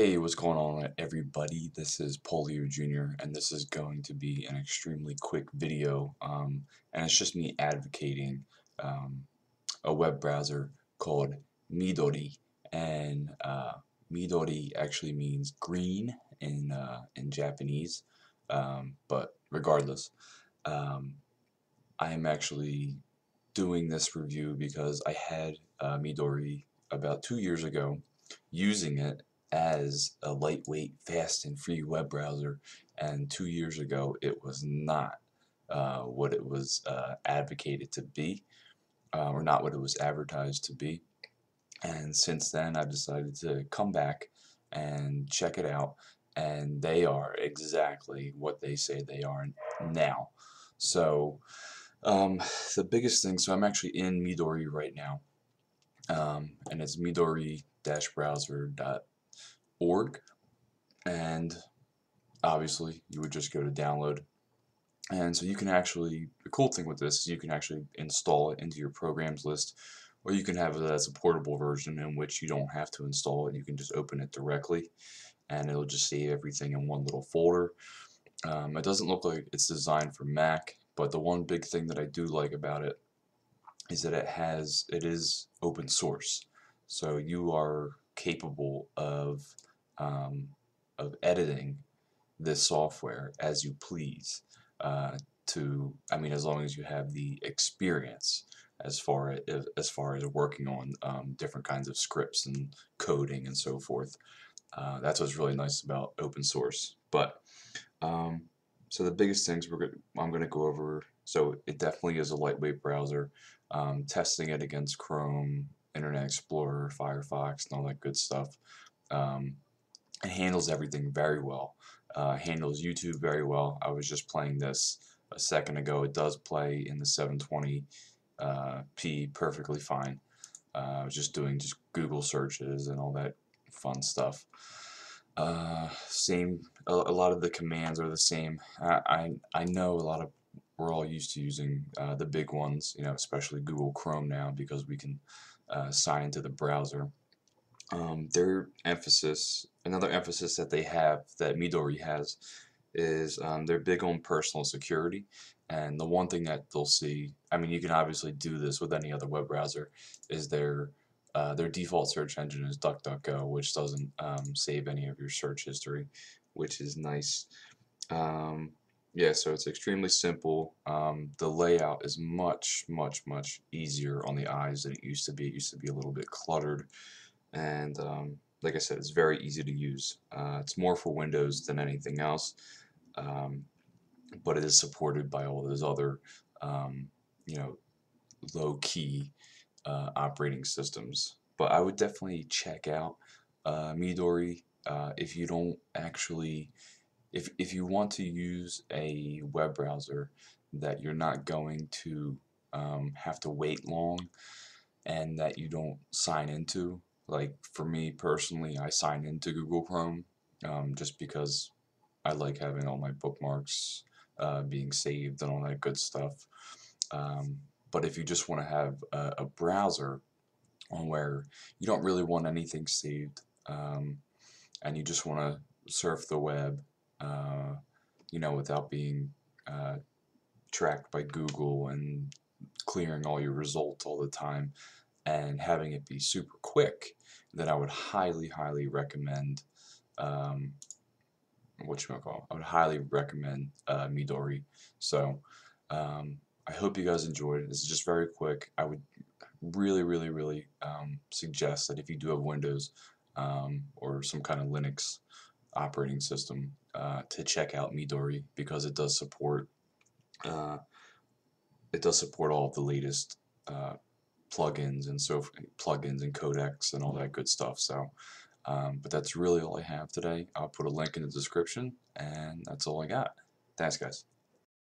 Hey, what's going on everybody? This is Paulio Jr. and this is going to be an extremely quick video um, and it's just me advocating um, a web browser called Midori and uh, Midori actually means green in, uh, in Japanese um, but regardless um, I am actually doing this review because I had uh, Midori about two years ago using it as a lightweight, fast, and free web browser. And two years ago, it was not uh, what it was uh, advocated to be, uh, or not what it was advertised to be. And since then, I've decided to come back and check it out. And they are exactly what they say they are now. So, um, the biggest thing, so I'm actually in Midori right now. Um, and it's midori-browser.com org and obviously you would just go to download. And so you can actually the cool thing with this is you can actually install it into your programs list or you can have it as a portable version in which you don't have to install it you can just open it directly and it'll just save everything in one little folder. Um, it doesn't look like it's designed for Mac but the one big thing that I do like about it is that it has it is open source. So you are capable of um, of editing this software as you please uh, to I mean as long as you have the experience as far as, as far as working on um, different kinds of scripts and coding and so forth. Uh, that's what's really nice about open source. But um, so the biggest things we're going I'm going to go over so it definitely is a lightweight browser um, testing it against Chrome Internet Explorer Firefox and all that good stuff. Um, it handles everything very well. Uh, handles YouTube very well. I was just playing this a second ago. It does play in the 720p uh, perfectly fine. Uh, I was just doing just Google searches and all that fun stuff. Uh, same. A, a, lot of the commands are the same. I, I I know a lot of we're all used to using uh, the big ones. You know, especially Google Chrome now because we can uh, sign into the browser um, their emphasis, another emphasis that they have, that Midori has, is um, they're big on personal security. And the one thing that they'll see, I mean, you can obviously do this with any other web browser, is their uh, their default search engine is DuckDuckGo, which doesn't um, save any of your search history, which is nice. Um, yeah, so it's extremely simple. Um, the layout is much, much, much easier on the eyes than it used to be. It used to be a little bit cluttered and um, like I said it's very easy to use. Uh, it's more for Windows than anything else um, but it is supported by all those other um, you know low-key uh, operating systems. But I would definitely check out uh, Midori uh, if you don't actually if, if you want to use a web browser that you're not going to um, have to wait long and that you don't sign into like for me personally, I sign into Google Chrome um, just because I like having all my bookmarks uh, being saved and all that good stuff. Um, but if you just want to have a, a, browser on where you don't really want anything saved um, and you just want to surf the web, uh, you know, without being uh, tracked by Google and clearing all your results all the time and having it be super quick, then I would highly, highly recommend um, what you call. I would highly recommend uh, Midori. So um, I hope you guys enjoyed. This is just very quick. I would really, really, really um, suggest that if you do have Windows um, or some kind of Linux operating system, uh, to check out Midori because it does support uh, it does support all of the latest uh, plugins and so plugins and codecs and all that good stuff. So, um, but that's really all I have today. I'll put a link in the description, and that's all I got. Thanks, guys.